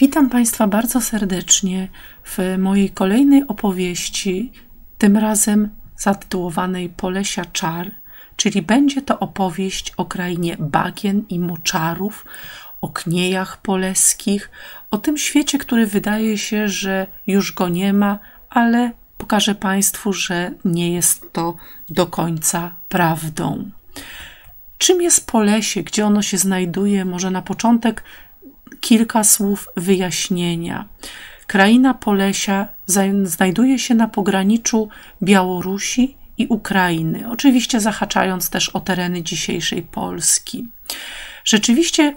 Witam Państwa bardzo serdecznie w mojej kolejnej opowieści, tym razem zatytułowanej Polesia Czar, czyli będzie to opowieść o krainie bagien i moczarów, o kniejach poleskich, o tym świecie, który wydaje się, że już go nie ma, ale pokażę Państwu, że nie jest to do końca prawdą. Czym jest Polesie, gdzie ono się znajduje? Może na początek kilka słów wyjaśnienia. Kraina Polesia znajduje się na pograniczu Białorusi i Ukrainy, oczywiście zahaczając też o tereny dzisiejszej Polski. Rzeczywiście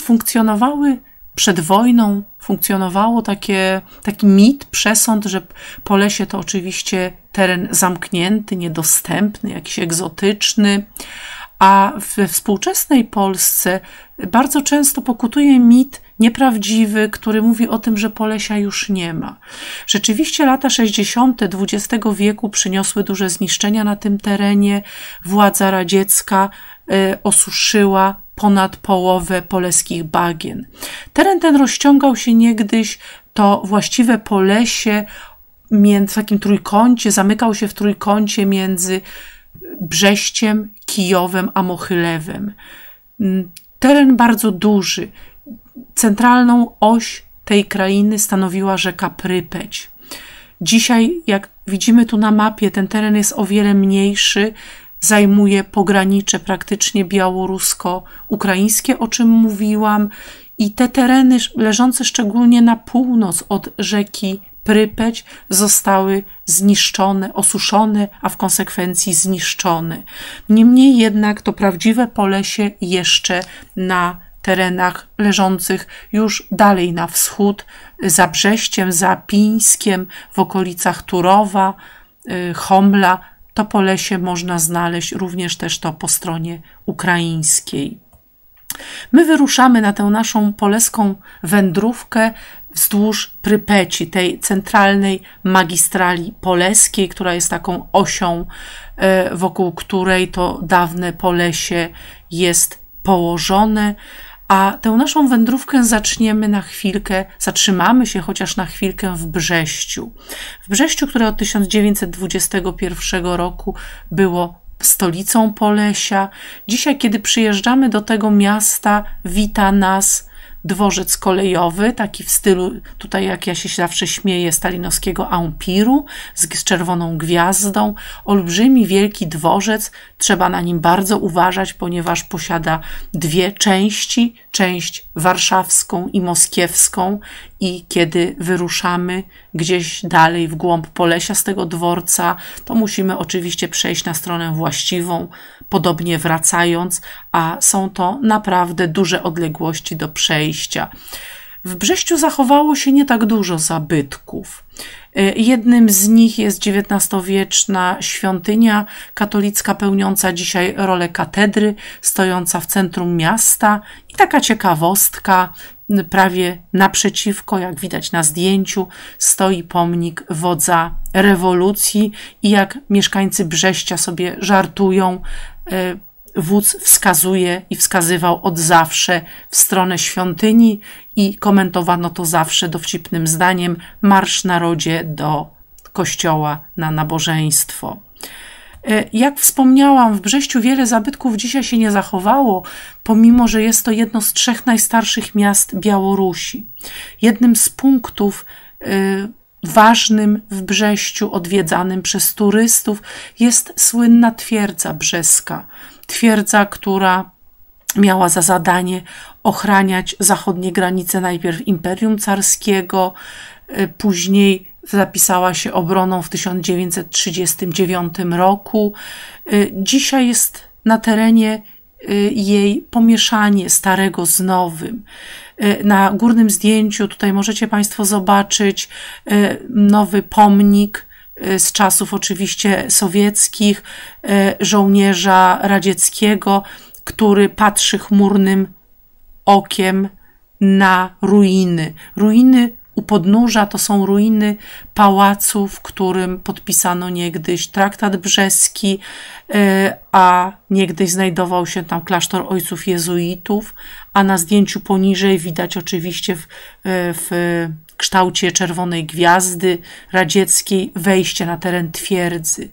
funkcjonowały przed wojną, funkcjonowało takie, taki mit, przesąd, że Polesie to oczywiście teren zamknięty, niedostępny, jakiś egzotyczny, a we współczesnej Polsce bardzo często pokutuje mit nieprawdziwy, który mówi o tym, że Polesia już nie ma. Rzeczywiście lata 60. XX wieku przyniosły duże zniszczenia na tym terenie. Władza radziecka y, osuszyła ponad połowę poleskich bagien. Teren ten rozciągał się niegdyś, to właściwe Polesie między takim trójkącie, zamykał się w trójkącie między Brześciem, Kijowem a Mochylewem. Mm, teren bardzo duży. Centralną oś tej krainy stanowiła rzeka Prypeć. Dzisiaj, jak widzimy tu na mapie, ten teren jest o wiele mniejszy, zajmuje pogranicze praktycznie białorusko-ukraińskie, o czym mówiłam, i te tereny leżące szczególnie na północ od rzeki Prypeć zostały zniszczone, osuszone, a w konsekwencji zniszczone. Niemniej jednak to prawdziwe Polesie jeszcze na terenach leżących już dalej na wschód, za Brześciem, za Pińskiem, w okolicach Turowa, y, Homla, to Polesie można znaleźć również też to po stronie ukraińskiej. My wyruszamy na tę naszą poleską wędrówkę wzdłuż Prypeci, tej centralnej magistrali poleskiej, która jest taką osią, e, wokół której to dawne Polesie jest położone. A tę naszą wędrówkę zaczniemy na chwilkę, zatrzymamy się chociaż na chwilkę w Brześciu. W Brześciu, które od 1921 roku było stolicą Polesia. Dzisiaj, kiedy przyjeżdżamy do tego miasta, wita nas dworzec kolejowy, taki w stylu, tutaj jak ja się zawsze śmieję, stalinowskiego ampiru z, z czerwoną gwiazdą. Olbrzymi, wielki dworzec, trzeba na nim bardzo uważać, ponieważ posiada dwie części, część warszawską i moskiewską i kiedy wyruszamy gdzieś dalej w głąb Polesia z tego dworca, to musimy oczywiście przejść na stronę właściwą, podobnie wracając, a są to naprawdę duże odległości do przejścia. W Brześciu zachowało się nie tak dużo zabytków. Y, jednym z nich jest XIX-wieczna świątynia katolicka pełniąca dzisiaj rolę katedry, stojąca w centrum miasta i taka ciekawostka, prawie naprzeciwko, jak widać na zdjęciu, stoi pomnik wodza rewolucji i jak mieszkańcy Brześcia sobie żartują, wódz wskazuje i wskazywał od zawsze w stronę świątyni i komentowano to zawsze dowcipnym zdaniem marsz narodzie do kościoła na nabożeństwo. E, jak wspomniałam, w Brześciu wiele zabytków dzisiaj się nie zachowało, pomimo że jest to jedno z trzech najstarszych miast Białorusi. Jednym z punktów y, ważnym w Brześciu, odwiedzanym przez turystów, jest słynna twierdza brzeska. Twierdza, która miała za zadanie ochraniać zachodnie granice najpierw Imperium Carskiego, y, później zapisała się obroną w 1939 roku. Y, dzisiaj jest na terenie y, jej pomieszanie starego z nowym. Na górnym zdjęciu tutaj możecie Państwo zobaczyć nowy pomnik z czasów oczywiście sowieckich, żołnierza radzieckiego, który patrzy chmurnym okiem na ruiny. Ruiny u podnóża to są ruiny pałacu, w którym podpisano niegdyś traktat brzeski, e, a niegdyś znajdował się tam klasztor ojców jezuitów, a na zdjęciu poniżej widać oczywiście w, e, w kształcie czerwonej gwiazdy radzieckiej wejście na teren twierdzy.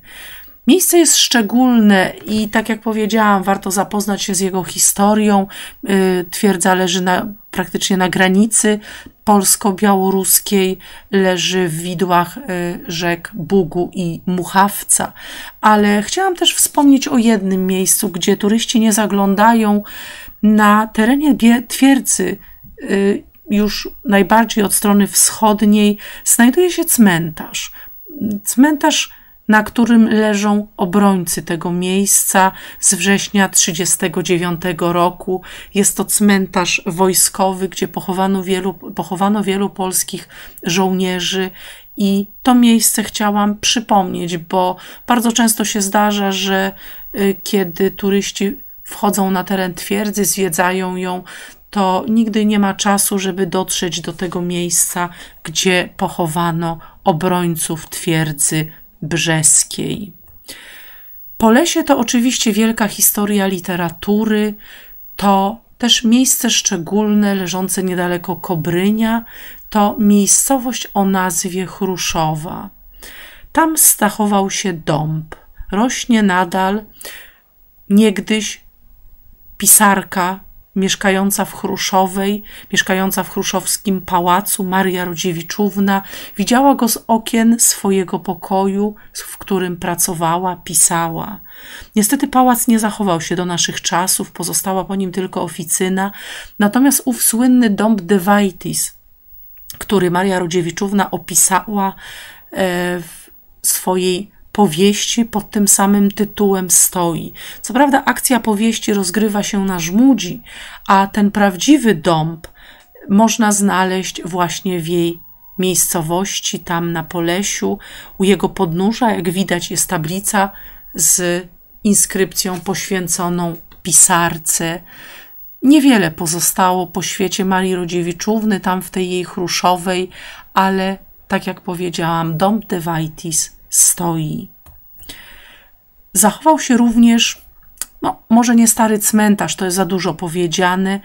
Miejsce jest szczególne i tak jak powiedziałam, warto zapoznać się z jego historią. Y, twierdza leży na, praktycznie na granicy polsko-białoruskiej, leży w widłach y, rzek Bugu i Muchawca. Ale chciałam też wspomnieć o jednym miejscu, gdzie turyści nie zaglądają. Na terenie twierdzy y, już najbardziej od strony wschodniej znajduje się cmentarz. Cmentarz na którym leżą obrońcy tego miejsca z września 1939 roku. Jest to cmentarz wojskowy, gdzie pochowano wielu, pochowano wielu polskich żołnierzy. I to miejsce chciałam przypomnieć, bo bardzo często się zdarza, że y, kiedy turyści wchodzą na teren twierdzy, zwiedzają ją, to nigdy nie ma czasu, żeby dotrzeć do tego miejsca, gdzie pochowano obrońców twierdzy brzeskiej. Polesie to oczywiście wielka historia literatury, to też miejsce szczególne leżące niedaleko Kobrynia, to miejscowość o nazwie Chruszowa. Tam stachował się dąb. Rośnie nadal. Niegdyś pisarka mieszkająca w Chruszowej, mieszkająca w chruszowskim pałacu, Maria Rodziewiczówna, widziała go z okien swojego pokoju, w którym pracowała, pisała. Niestety pałac nie zachował się do naszych czasów, pozostała po nim tylko oficyna, natomiast ów słynny dom de Vaitis, który Maria Rodziewiczówna opisała e, w swojej powieści pod tym samym tytułem stoi. Co prawda, akcja powieści rozgrywa się na żmudzi, a ten prawdziwy dąb można znaleźć właśnie w jej miejscowości, tam na Polesiu. U jego podnóża, jak widać, jest tablica z inskrypcją poświęconą pisarce. Niewiele pozostało po świecie Marii Rodziewiczówny, tam w tej jej chruszowej, ale tak jak powiedziałam, dom de Vaitis stoi. Zachował się również, no, może nie stary cmentarz, to jest za dużo powiedziane,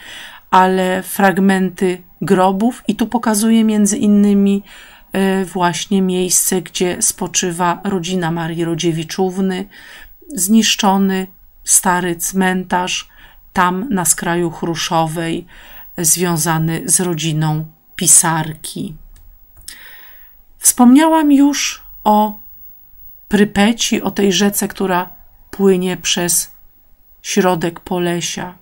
ale fragmenty grobów, i tu pokazuje między innymi e, właśnie miejsce, gdzie spoczywa rodzina Marii Rodziewiczówny, zniszczony stary cmentarz, tam na skraju Chruszowej, związany z rodziną pisarki. Wspomniałam już o Prypeci, o tej rzece, która płynie przez środek Polesia.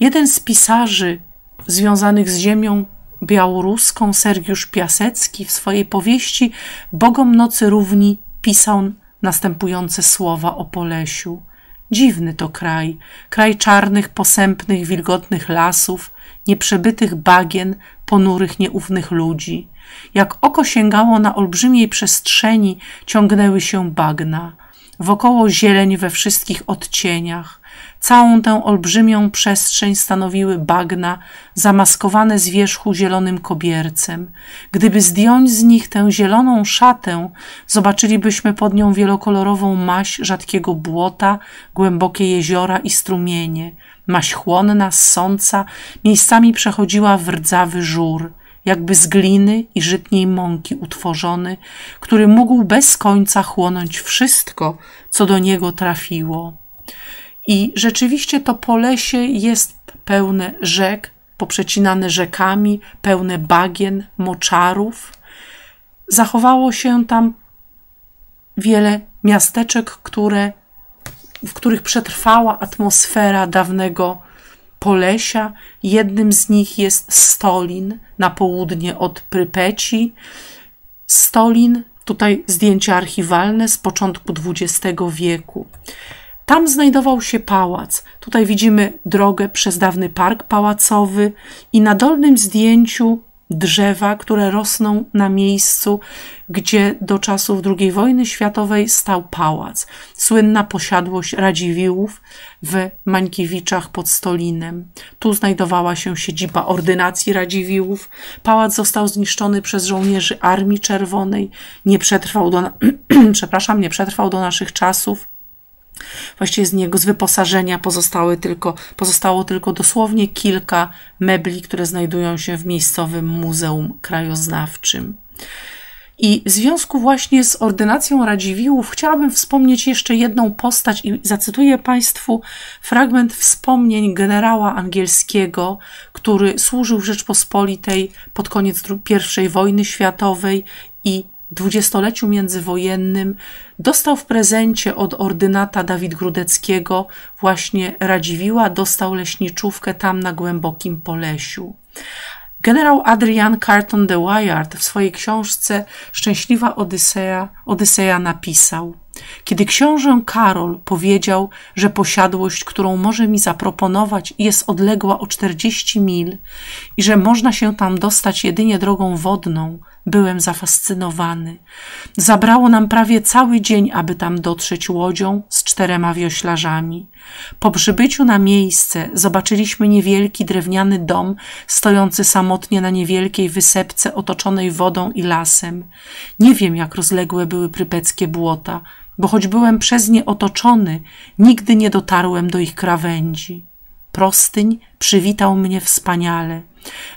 Jeden z pisarzy związanych z ziemią białoruską, Sergiusz Piasecki, w swojej powieści Bogom Nocy Równi pisał następujące słowa o Polesiu. Dziwny to kraj, kraj czarnych, posępnych, wilgotnych lasów, nieprzebytych bagien, ponurych, nieufnych ludzi. Jak oko sięgało na olbrzymiej przestrzeni, ciągnęły się bagna. Wokoło zieleń we wszystkich odcieniach. Całą tę olbrzymią przestrzeń stanowiły bagna, zamaskowane z wierzchu zielonym kobiercem. Gdyby zdjąć z nich tę zieloną szatę, zobaczylibyśmy pod nią wielokolorową maść rzadkiego błota, głębokie jeziora i strumienie. Maść chłonna, ssąca, miejscami przechodziła w rdzawy żur jakby z gliny i żytniej mąki utworzony, który mógł bez końca chłonąć wszystko, co do niego trafiło. I rzeczywiście to Polesie jest pełne rzek, poprzecinane rzekami, pełne bagien, moczarów. Zachowało się tam wiele miasteczek, które, w których przetrwała atmosfera dawnego Polesia. Jednym z nich jest Stolin na południe od Prypeci. Stolin, tutaj zdjęcia archiwalne z początku XX wieku. Tam znajdował się pałac. Tutaj widzimy drogę przez dawny park pałacowy i na dolnym zdjęciu drzewa, które rosną na miejscu, gdzie do czasów II wojny światowej stał pałac. Słynna posiadłość Radziwiłłów w Mańkiewiczach pod Stolinem. Tu znajdowała się siedziba ordynacji Radziwiłłów. Pałac został zniszczony przez żołnierzy Armii Czerwonej. Nie przetrwał do, przepraszam, nie przetrwał do naszych czasów. Właściwie z niego, z wyposażenia pozostały tylko, pozostało tylko dosłownie kilka mebli, które znajdują się w miejscowym Muzeum Krajoznawczym. I w związku właśnie z ordynacją Radziwiłłów chciałabym wspomnieć jeszcze jedną postać i zacytuję Państwu fragment wspomnień generała angielskiego, który służył w Rzeczpospolitej pod koniec I wojny światowej i dwudziestoleciu międzywojennym dostał w prezencie od ordynata Dawid Grudeckiego właśnie Radziwiła, dostał leśniczówkę tam na głębokim Polesiu. Generał Adrian Carton de Wyatt w swojej książce Szczęśliwa Odyseja, Odyseja napisał Kiedy książę Karol powiedział, że posiadłość, którą może mi zaproponować jest odległa o 40 mil i że można się tam dostać jedynie drogą wodną, Byłem zafascynowany. Zabrało nam prawie cały dzień, aby tam dotrzeć łodzią z czterema wioślarzami. Po przybyciu na miejsce zobaczyliśmy niewielki drewniany dom stojący samotnie na niewielkiej wysepce otoczonej wodą i lasem. Nie wiem, jak rozległe były prypeckie błota, bo choć byłem przez nie otoczony, nigdy nie dotarłem do ich krawędzi. Prostyń przywitał mnie wspaniale.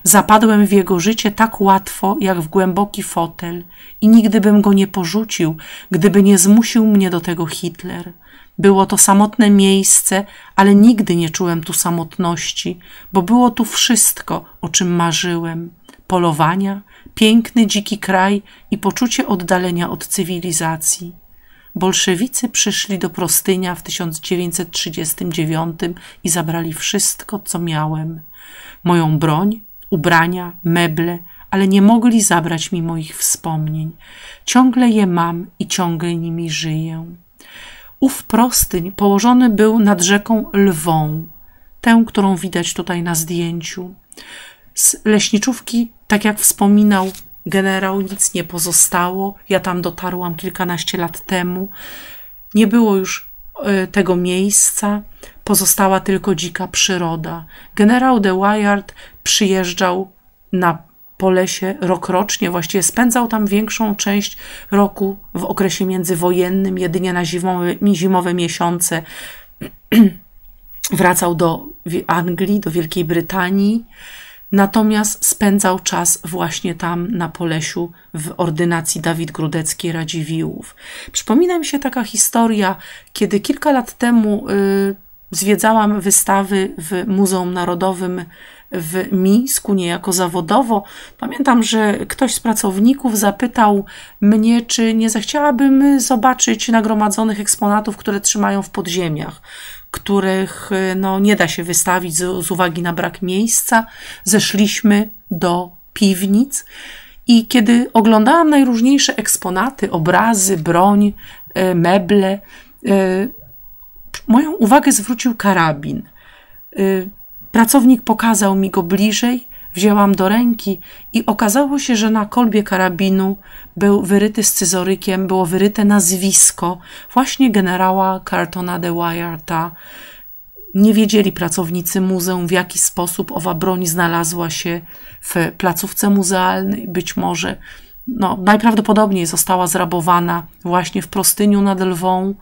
Zapadłem w jego życie tak łatwo, jak w głęboki fotel i nigdy bym go nie porzucił, gdyby nie zmusił mnie do tego Hitler. Było to samotne miejsce, ale nigdy nie czułem tu samotności, bo było tu wszystko, o czym marzyłem. Polowania, piękny dziki kraj i poczucie oddalenia od cywilizacji. Bolszewicy przyszli do Prostynia w 1939 i zabrali wszystko, co miałem moją broń, ubrania, meble, ale nie mogli zabrać mi moich wspomnień. Ciągle je mam i ciągle nimi żyję. Ów prostyń położony był nad rzeką Lwą, tę, którą widać tutaj na zdjęciu. Z leśniczówki, tak jak wspominał generał, nic nie pozostało. Ja tam dotarłam kilkanaście lat temu. Nie było już e, tego miejsca pozostała tylko dzika przyroda. Generał de Wyatt przyjeżdżał na Polesie rokrocznie, właściwie spędzał tam większą część roku w okresie międzywojennym, jedynie na zimowe, zimowe miesiące wracał do Anglii, do Wielkiej Brytanii, natomiast spędzał czas właśnie tam na Polesiu w ordynacji Dawid Grudecki Radziwiłłów. Przypomina mi się taka historia, kiedy kilka lat temu y, Zwiedzałam wystawy w Muzeum Narodowym w Mińsku, niejako zawodowo. Pamiętam, że ktoś z pracowników zapytał mnie, czy nie zechciałabym zobaczyć nagromadzonych eksponatów, które trzymają w podziemiach, których no, nie da się wystawić z, z uwagi na brak miejsca. Zeszliśmy do piwnic. I kiedy oglądałam najróżniejsze eksponaty, obrazy, broń, e, meble, e, moją uwagę zwrócił karabin. Y, pracownik pokazał mi go bliżej, wzięłam do ręki i okazało się, że na kolbie karabinu był wyryty scyzorykiem, było wyryte nazwisko właśnie generała Cartona de Wyarta. Nie wiedzieli pracownicy muzeum, w jaki sposób owa broń znalazła się w placówce muzealnej. Być może, no, najprawdopodobniej została zrabowana właśnie w Prostyniu nad Lwą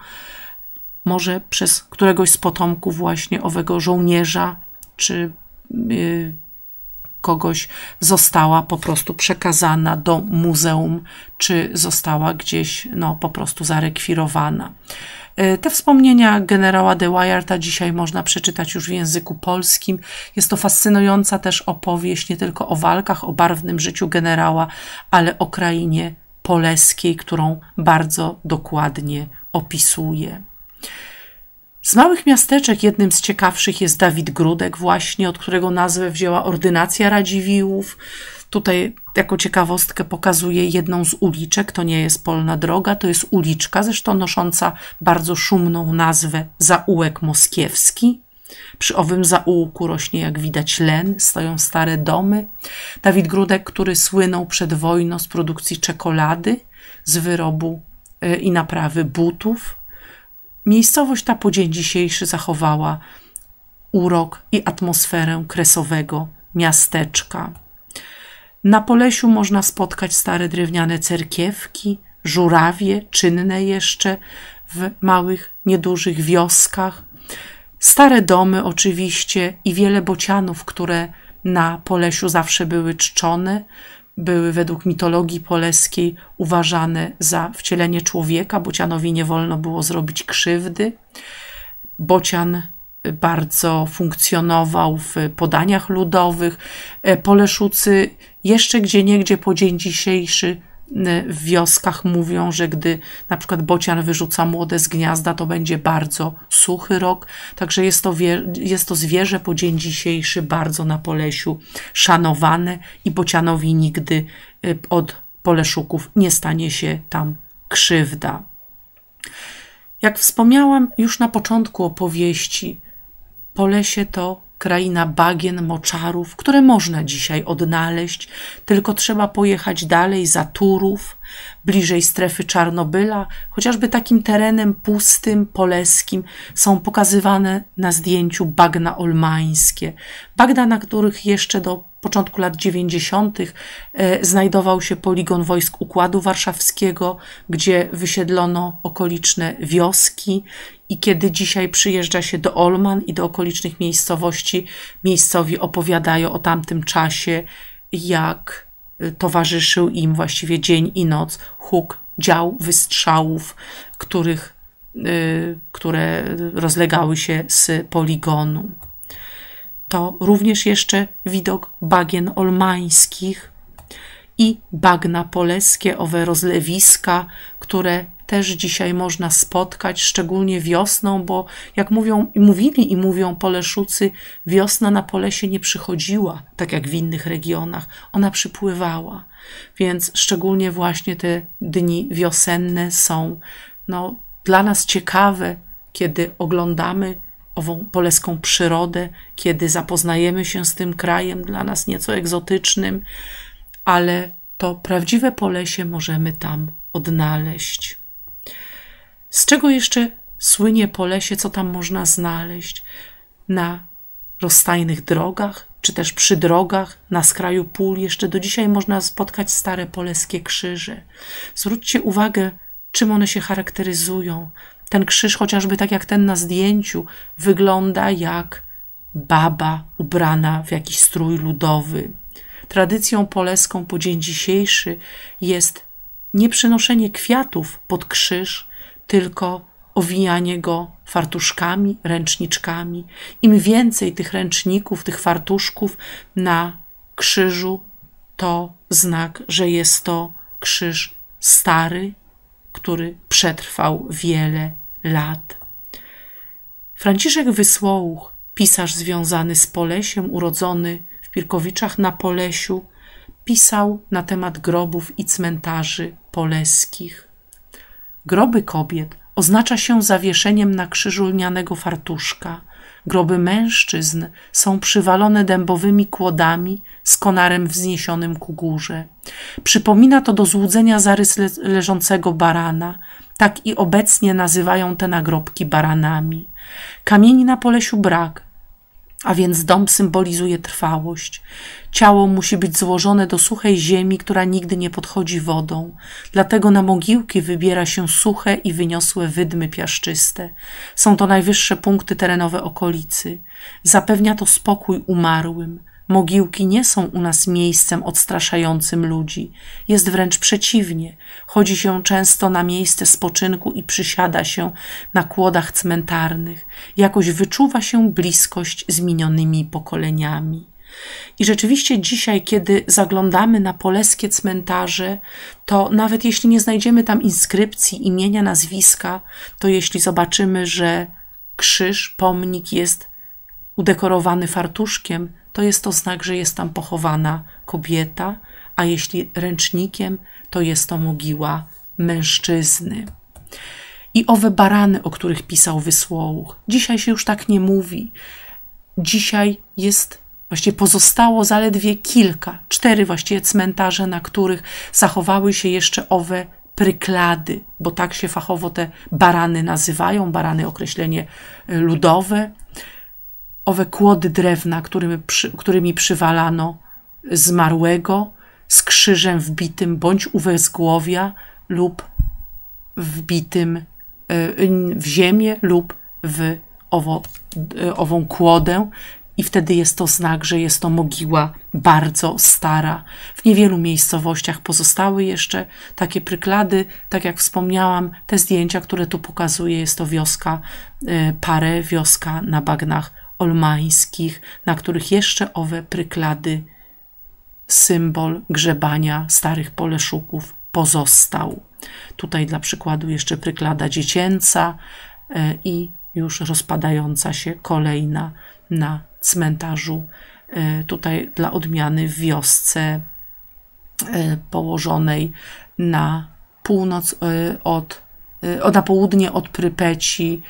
może przez któregoś z potomków właśnie owego żołnierza, czy yy, kogoś została po prostu przekazana do muzeum, czy została gdzieś no, po prostu zarekwirowana. Y, te wspomnienia generała de Wyarta dzisiaj można przeczytać już w języku polskim. Jest to fascynująca też opowieść nie tylko o walkach, o barwnym życiu generała, ale o krainie poleskiej, którą bardzo dokładnie opisuje. Z małych miasteczek jednym z ciekawszych jest Dawid Grudek, właśnie od którego nazwę wzięła ordynacja Radziwiłłów. Tutaj jako ciekawostkę pokazuję jedną z uliczek, to nie jest polna droga, to jest uliczka, zresztą nosząca bardzo szumną nazwę Zaułek Moskiewski. Przy owym zaułku rośnie, jak widać, len, stoją stare domy. Dawid Grudek, który słynął przed wojną z produkcji czekolady, z wyrobu y, i naprawy butów. Miejscowość ta po dzień dzisiejszy zachowała urok i atmosferę kresowego miasteczka. Na Polesiu można spotkać stare drewniane cerkiewki, żurawie, czynne jeszcze w małych, niedużych wioskach, stare domy oczywiście i wiele bocianów, które na Polesiu zawsze były czczone, były według mitologii poleskiej uważane za wcielenie człowieka. Bocianowi nie wolno było zrobić krzywdy. Bocian bardzo funkcjonował w podaniach ludowych. E, Poleszucy jeszcze gdzie niegdzie po dzień dzisiejszy w wioskach mówią, że gdy na przykład bocian wyrzuca młode z gniazda, to będzie bardzo suchy rok. Także jest to, jest to zwierzę po dzień dzisiejszy bardzo na Polesiu szanowane i bocianowi nigdy e, od Poleszuków nie stanie się tam krzywda. Jak wspomniałam już na początku opowieści, Polesie to kraina bagien, moczarów, które można dzisiaj odnaleźć, tylko trzeba pojechać dalej za Turów, bliżej strefy Czarnobyla, chociażby takim terenem pustym, poleskim są pokazywane na zdjęciu bagna olmańskie. Bagna, na których jeszcze do początku lat 90. E, znajdował się poligon wojsk Układu Warszawskiego, gdzie wysiedlono okoliczne wioski i kiedy dzisiaj przyjeżdża się do Olman i do okolicznych miejscowości, miejscowi opowiadają o tamtym czasie, jak e, towarzyszył im właściwie dzień i noc huk dział wystrzałów, których, e, które rozlegały się z poligonu. To również jeszcze widok bagien olmańskich i bagna poleskie, owe rozlewiska, które też dzisiaj można spotkać, szczególnie wiosną, bo jak mówią, mówili i mówią Poleszucy, wiosna na Polesie nie przychodziła, tak jak w innych regionach, ona przypływała. Więc szczególnie właśnie te dni wiosenne są no, dla nas ciekawe, kiedy oglądamy ową poleską przyrodę, kiedy zapoznajemy się z tym krajem dla nas nieco egzotycznym, ale to prawdziwe Polesie możemy tam odnaleźć. Z czego jeszcze słynie Polesie, co tam można znaleźć? Na rozstajnych drogach, czy też przy drogach, na skraju pól, jeszcze do dzisiaj można spotkać stare poleskie krzyże. Zwróćcie uwagę, czym one się charakteryzują. Ten krzyż, chociażby tak jak ten na zdjęciu, wygląda jak baba ubrana w jakiś strój ludowy. Tradycją poleską po dzień dzisiejszy jest nie przynoszenie kwiatów pod krzyż, tylko owijanie go fartuszkami, ręczniczkami. Im więcej tych ręczników, tych fartuszków na krzyżu, to znak, że jest to krzyż stary, który przetrwał wiele lat. Franciszek Wysłołuch, pisarz związany z Polesiem, urodzony w Pirkowiczach na Polesiu, pisał na temat grobów i cmentarzy poleskich. Groby kobiet oznacza się zawieszeniem na krzyżu lnianego fartuszka. Groby mężczyzn są przywalone dębowymi kłodami z konarem wzniesionym ku górze. Przypomina to do złudzenia zarys le leżącego barana, tak i obecnie nazywają te nagrobki baranami. Kamieni na Polesiu brak, a więc dom symbolizuje trwałość. Ciało musi być złożone do suchej ziemi, która nigdy nie podchodzi wodą. Dlatego na mogiłki wybiera się suche i wyniosłe wydmy piaszczyste. Są to najwyższe punkty terenowe okolicy. Zapewnia to spokój umarłym. Mogiłki nie są u nas miejscem odstraszającym ludzi. Jest wręcz przeciwnie. Chodzi się często na miejsce spoczynku i przysiada się na kłodach cmentarnych. Jakoś wyczuwa się bliskość z minionymi pokoleniami. I rzeczywiście dzisiaj, kiedy zaglądamy na polskie cmentarze, to nawet jeśli nie znajdziemy tam inskrypcji, imienia, nazwiska, to jeśli zobaczymy, że krzyż, pomnik jest udekorowany fartuszkiem, to jest to znak, że jest tam pochowana kobieta, a jeśli ręcznikiem, to jest to mogiła mężczyzny. i owe barany, o których pisał Wysłołuch. Dzisiaj się już tak nie mówi. Dzisiaj jest, właściwie pozostało zaledwie kilka, cztery właściwie cmentarze, na których zachowały się jeszcze owe pryklady, bo tak się fachowo te barany nazywają, barany określenie ludowe, owe kłody drewna, którymi, przy, którymi przywalano zmarłego z krzyżem wbitym bądź u wezgłowia lub wbitym e, w ziemię lub w owo, e, ową kłodę i wtedy jest to znak, że jest to mogiła bardzo stara. W niewielu miejscowościach pozostały jeszcze takie przyklady. Tak jak wspomniałam, te zdjęcia, które tu pokazuję, jest to wioska e, Parę, wioska na bagnach olmańskich, na których jeszcze owe przyklady, symbol grzebania starych poleszuków pozostał. Tutaj dla przykładu jeszcze przyklada dziecięca e, i już rozpadająca się kolejna na cmentarzu. E, tutaj dla odmiany w wiosce e, położonej na północ od, na południe od Prypeci,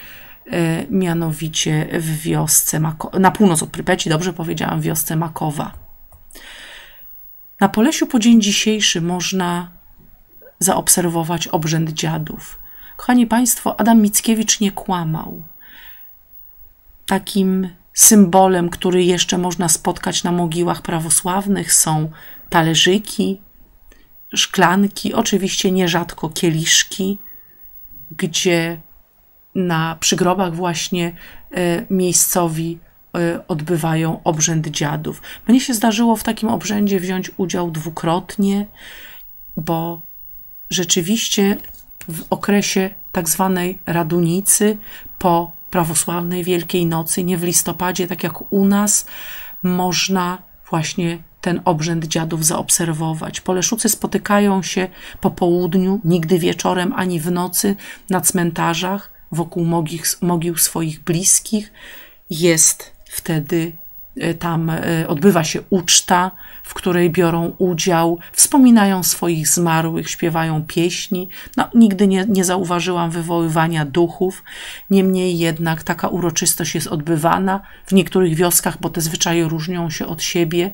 mianowicie w wiosce, Mako na północ od Prypeci, dobrze powiedziałam, w wiosce Makowa. Na Polesiu po dzień dzisiejszy można zaobserwować obrzęd dziadów. Kochani Państwo, Adam Mickiewicz nie kłamał. Takim symbolem, który jeszcze można spotkać na mogiłach prawosławnych, są talerzyki, szklanki, oczywiście nierzadko kieliszki, gdzie na przygrobach właśnie e, miejscowi e, odbywają obrzęd dziadów. Mnie się zdarzyło w takim obrzędzie wziąć udział dwukrotnie, bo rzeczywiście w okresie tak zwanej radunicy po prawosławnej Wielkiej Nocy, nie w listopadzie, tak jak u nas, można właśnie ten obrzęd dziadów zaobserwować. Poleszucy spotykają się po południu, nigdy wieczorem ani w nocy na cmentarzach wokół mogił, swoich bliskich. Jest wtedy e, tam e, odbywa się uczta, w której biorą udział, wspominają swoich zmarłych, śpiewają pieśni. No, nigdy nie, nie zauważyłam wywoływania duchów, niemniej jednak taka uroczystość jest odbywana. W niektórych wioskach, bo te zwyczaje różnią się od siebie,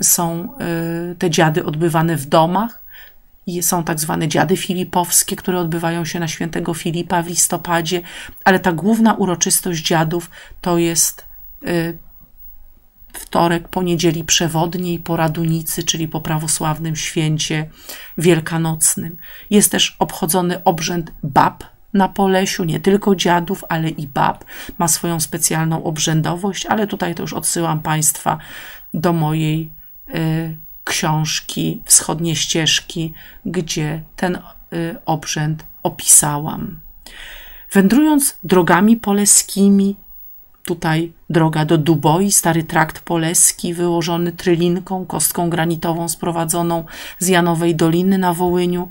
są y, te dziady odbywane w domach. Są tak zwane dziady filipowskie, które odbywają się na świętego Filipa w listopadzie, ale ta główna uroczystość dziadów to jest y, wtorek, po niedzieli przewodniej, po radunicy, czyli po prawosławnym święcie wielkanocnym. Jest też obchodzony obrzęd bab na Polesiu, nie tylko dziadów, ale i bab. Ma swoją specjalną obrzędowość, ale tutaj to już odsyłam Państwa do mojej y, książki Wschodnie Ścieżki, gdzie ten y, obrzęd opisałam. Wędrując drogami poleskimi, Tutaj droga do Duboi, stary trakt poleski wyłożony trylinką, kostką granitową sprowadzoną z Janowej Doliny na Wołyniu.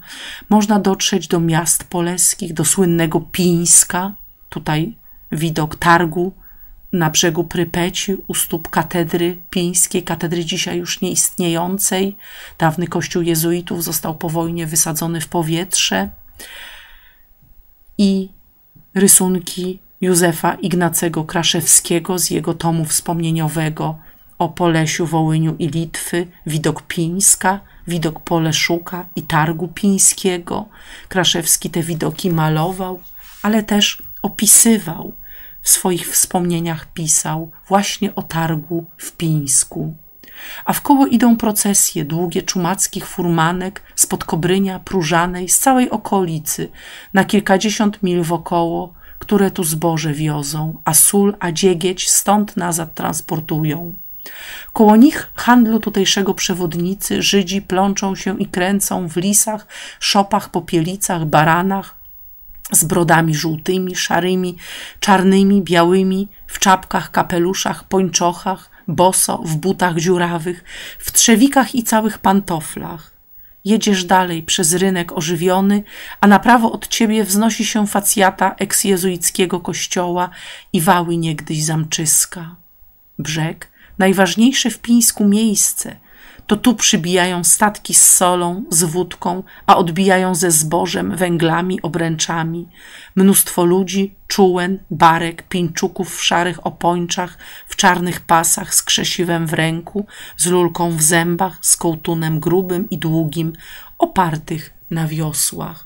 Można dotrzeć do miast poleskich, do słynnego Pińska. Tutaj widok targu na brzegu Prypeci, u stóp katedry pińskiej, katedry dzisiaj już nieistniejącej. Dawny kościół jezuitów został po wojnie wysadzony w powietrze. I rysunki Józefa Ignacego Kraszewskiego z jego tomu wspomnieniowego o Polesiu, Wołyniu i Litwy, widok Pińska, widok Poleszuka i Targu Pińskiego. Kraszewski te widoki malował, ale też opisywał. W swoich wspomnieniach pisał właśnie o targu w Pińsku. A w koło idą procesje długie czumackich furmanek spod Kobrynia, Próżanej, z całej okolicy, na kilkadziesiąt mil wokoło, które tu zboże wiozą, a sól, a dziegieć stąd nazad transportują. Koło nich handlu tutejszego przewodnicy Żydzi plączą się i kręcą w lisach, szopach, popielicach, baranach, z brodami żółtymi, szarymi, czarnymi, białymi, w czapkach, kapeluszach, pończochach, boso, w butach dziurawych, w trzewikach i całych pantoflach. Jedziesz dalej przez rynek ożywiony, a na prawo od ciebie wznosi się facjata eksjezuickiego kościoła i wały niegdyś zamczyska. Brzeg, najważniejsze w Pińsku miejsce, To tu przybijają statki z solą, z wódką, a odbijają ze zbożem, węglami, obręczami. Mnóstwo ludzi, czułen, barek, pińczuków w szarych opończach, w czarnych pasach, z krzesiwem w ręku, z lulką w zębach, z kołtunem grubym i długim, opartych na wiosłach.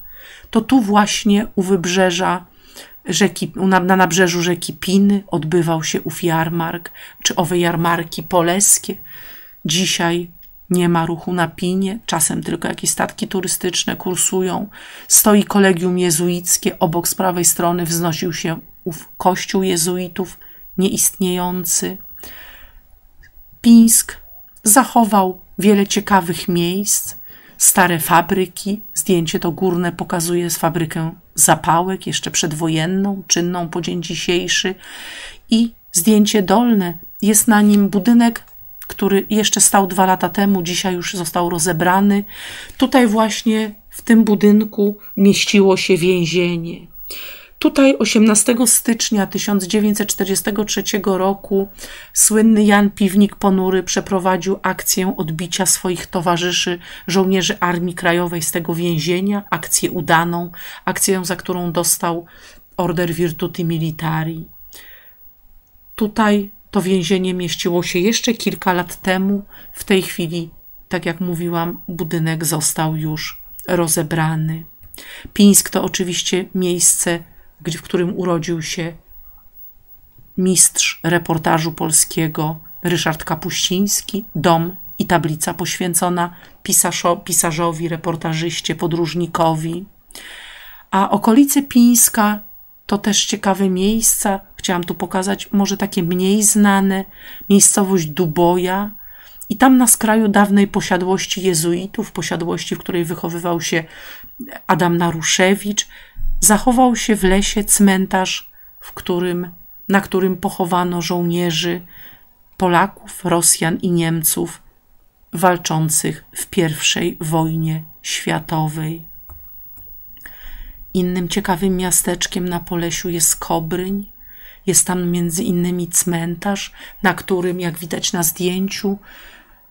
To tu właśnie u wybrzeża rzeki, na, na nabrzeżu rzeki Piny odbywał się ów jarmark, czy owe jarmarki poleskie. Dzisiaj nie ma ruchu na Pinie, czasem tylko jakieś statki turystyczne kursują. Stoi kolegium jezuickie, obok z prawej strony wznosił się ów kościół jezuitów, nieistniejący. Pińsk zachował wiele ciekawych miejsc, stare fabryki. Zdjęcie to górne pokazuje z fabrykę zapałek, jeszcze przedwojenną, czynną po dzień dzisiejszy. I zdjęcie dolne jest na nim budynek, który jeszcze stał dwa lata temu, dzisiaj już został rozebrany. Tutaj właśnie w tym budynku mieściło się więzienie. Tutaj 18 stycznia 1943 roku słynny Jan Piwnik Ponury przeprowadził akcję odbicia swoich towarzyszy, żołnierzy Armii Krajowej z tego więzienia, akcję udaną, akcję, za którą dostał Order Virtuti Militari. Tutaj to więzienie mieściło się jeszcze kilka lat temu. W tej chwili, tak jak mówiłam, budynek został już rozebrany. Pińsk to oczywiście miejsce w którym urodził się mistrz reportażu polskiego Ryszard Kapuściński, dom i tablica poświęcona pisarzo, pisarzowi, reportażyście, podróżnikowi. A okolice Pińska to też ciekawe miejsca. Chciałam tu pokazać może takie mniej znane. Miejscowość Duboja. I tam na skraju dawnej posiadłości jezuitów, posiadłości, w której wychowywał się Adam Naruszewicz, zachował się w lesie cmentarz, w którym, na którym pochowano żołnierzy Polaków, Rosjan i Niemców walczących w I wojnie światowej. Innym ciekawym miasteczkiem na Polesiu jest Kobryń. Jest tam między innymi cmentarz, na którym, jak widać na zdjęciu,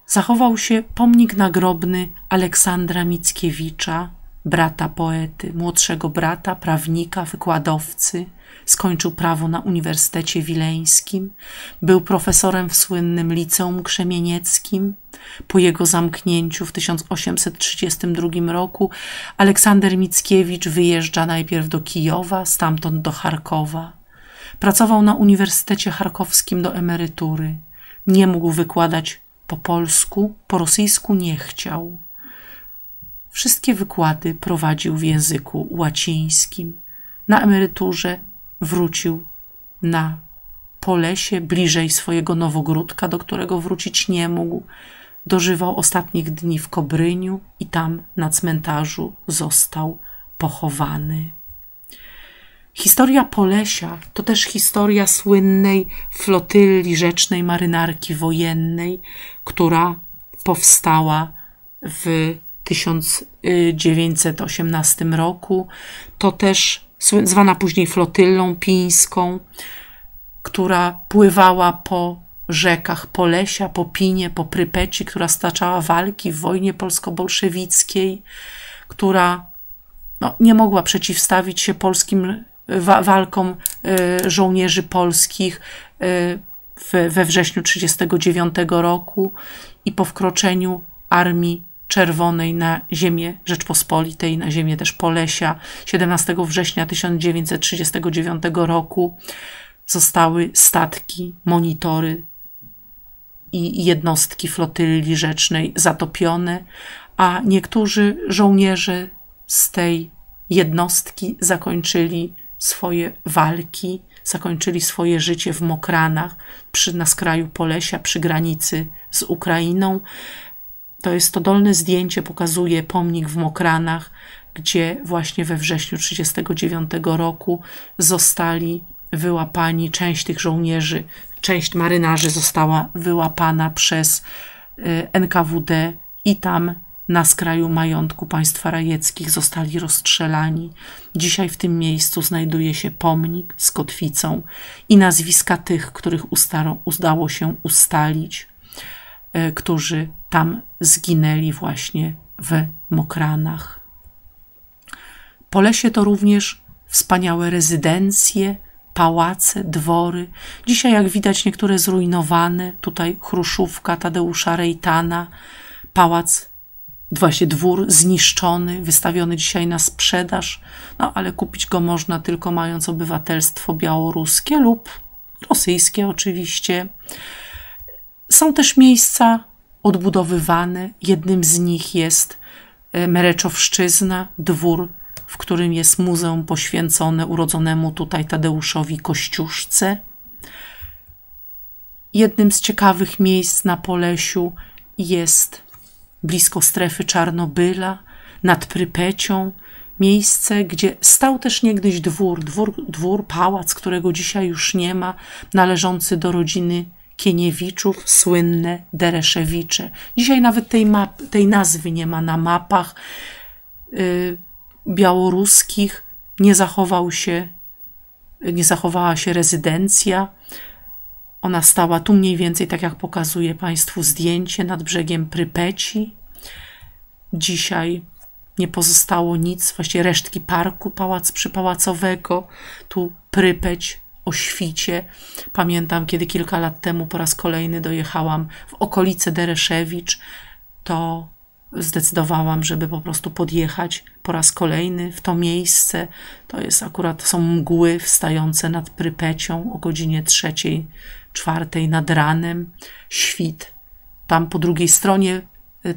zachował się pomnik nagrobny Aleksandra Mickiewicza, brata poety, młodszego brata, prawnika, wykładowcy. Skończył prawo na Uniwersytecie Wileńskim. Był profesorem w słynnym Liceum Krzemienieckim. Po jego zamknięciu w 1832 roku Aleksander Mickiewicz wyjeżdża najpierw do Kijowa, stamtąd do Charkowa. Pracował na Uniwersytecie Charkowskim do emerytury. Nie mógł wykładać po polsku, po rosyjsku nie chciał. Wszystkie wykłady prowadził w języku łacińskim. Na emeryturze wrócił na Polesie, bliżej swojego Nowogródka, do którego wrócić nie mógł. Dożywał ostatnich dni w Kobryniu i tam na cmentarzu został pochowany. Historia Polesia to też historia słynnej flotylli rzecznej marynarki wojennej, która powstała w 1918 roku. To też zwana później flotyllą pińską, która pływała po rzekach Polesia, po Pinie, po Prypeci, która staczała walki w wojnie polsko-bolszewickiej, która no, nie mogła przeciwstawić się polskim wa walkom y, żołnierzy polskich y, we wrześniu 1939 roku i po wkroczeniu armii Czerwonej na ziemię Rzeczpospolitej, na ziemię też Polesia. 17 września 1939 roku zostały statki, monitory i jednostki flotylli rzecznej zatopione, a niektórzy żołnierze z tej jednostki zakończyli swoje walki, zakończyli swoje życie w Mokranach, przy, na skraju Polesia, przy granicy z Ukrainą. To jest to dolne zdjęcie, pokazuje pomnik w Mokranach, gdzie właśnie we wrześniu 1939 roku zostali wyłapani, część tych żołnierzy, część marynarzy została wyłapana przez y, NKWD i tam na skraju majątku państwa rajeckich zostali rozstrzelani. Dzisiaj w tym miejscu znajduje się pomnik z kotwicą i nazwiska tych, których udało się ustalić, y, którzy tam zginęli właśnie w Mokranach. Polesie to również wspaniałe rezydencje, pałace, dwory. Dzisiaj, jak widać, niektóre zrujnowane. Tutaj Chruszówka Tadeusza Rejtana, pałac, właśnie dwór zniszczony, wystawiony dzisiaj na sprzedaż. No, ale kupić go można tylko mając obywatelstwo białoruskie lub rosyjskie oczywiście. Są też miejsca odbudowywane. Jednym z nich jest e, Mereczowszczyzna, dwór w którym jest muzeum poświęcone urodzonemu tutaj Tadeuszowi Kościuszce. Jednym z ciekawych miejsc na Polesiu jest blisko strefy Czarnobyla, nad Prypecią, miejsce, gdzie stał też niegdyś dwór, dwór, dwór, pałac, którego dzisiaj już nie ma, należący do rodziny Kieniewiczów, słynne Dereszewicze. Dzisiaj nawet tej, map, tej nazwy nie ma na mapach. Yy, białoruskich nie zachował się, nie zachowała się rezydencja. Ona stała tu mniej więcej, tak jak pokazuje Państwu zdjęcie, nad brzegiem Prypeci. Dzisiaj nie pozostało nic, właściwie resztki parku pałac przypałacowego, tu Prypeć o świcie. Pamiętam, kiedy kilka lat temu po raz kolejny dojechałam w okolice Dereszewicz, to zdecydowałam, żeby po prostu podjechać po raz kolejny w to miejsce. To jest akurat, są mgły wstające nad Prypecią o godzinie trzeciej, czwartej nad ranem, świt. Tam po drugiej stronie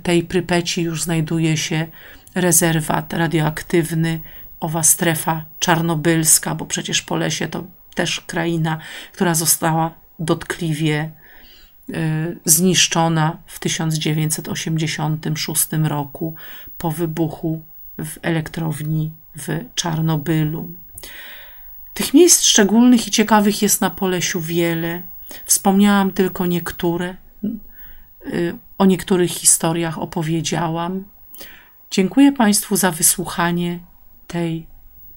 tej Prypeci już znajduje się rezerwat radioaktywny, owa strefa czarnobylska, bo przecież Polesie to też kraina, która została dotkliwie Y, zniszczona w 1986 roku po wybuchu w elektrowni w Czarnobylu. Tych miejsc szczególnych i ciekawych jest na Polesiu wiele. Wspomniałam tylko niektóre. Y, o niektórych historiach opowiedziałam. Dziękuję Państwu za wysłuchanie tej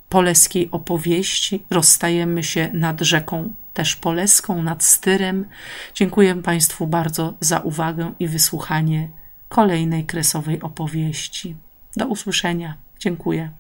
poleskiej opowieści. Rozstajemy się nad rzeką też Poleską, nad Styrem. Dziękuję Państwu bardzo za uwagę i wysłuchanie kolejnej kresowej opowieści. Do usłyszenia. Dziękuję.